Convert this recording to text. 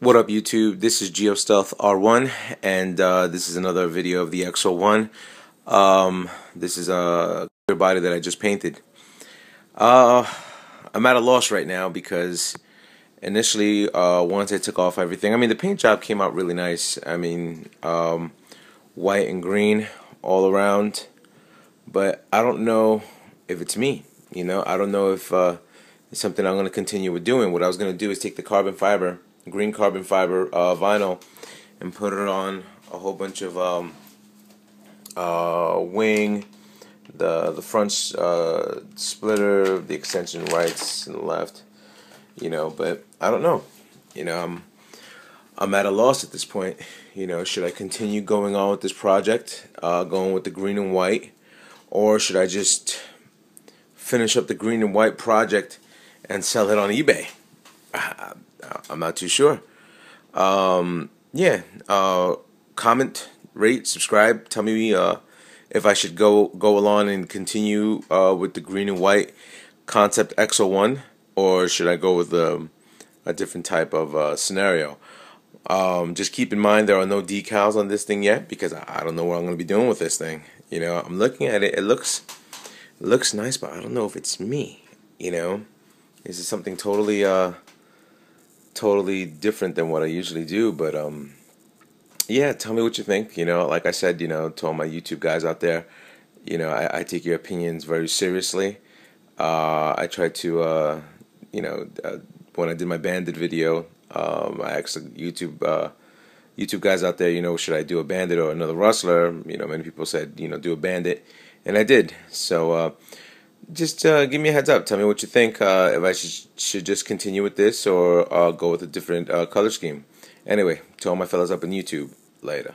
What up YouTube? This is GioStealth R1 and uh, this is another video of the XO-1. Um, this is a clear body that I just painted. Uh, I'm at a loss right now because initially uh, once I took off everything, I mean the paint job came out really nice. I mean um, white and green all around but I don't know if it's me. You know, I don't know if uh, it's something I'm going to continue with doing. What I was going to do is take the carbon fiber green carbon fiber uh, vinyl and put it on a whole bunch of um, uh, wing, the the front uh, splitter, the extension rights and left, you know. But I don't know, you know. I'm I'm at a loss at this point. You know, should I continue going on with this project, uh, going with the green and white, or should I just finish up the green and white project and sell it on eBay? I'm not too sure. Um, yeah, uh, comment, rate, subscribe. Tell me uh, if I should go go along and continue uh, with the green and white concept XO-1, or should I go with um, a different type of uh, scenario? Um, just keep in mind there are no decals on this thing yet because I, I don't know what I'm going to be doing with this thing. You know, I'm looking at it. It looks looks nice, but I don't know if it's me. You know, is it something totally uh, totally different than what I usually do. But um, yeah, tell me what you think. You know, like I said, you know, to all my YouTube guys out there, you know, I, I take your opinions very seriously. Uh, I try to, uh, you know, uh, when I did my bandit video, um, I asked YouTube uh, YouTube guys out there, you know, should I do a bandit or another rustler? You know, many people said, you know, do a bandit, and I did. So uh, just uh, give me a heads up. Tell me what you think. Uh, if I should, just continue with this or uh, go with a different uh, color scheme. Anyway, to all my fellas up on YouTube, later.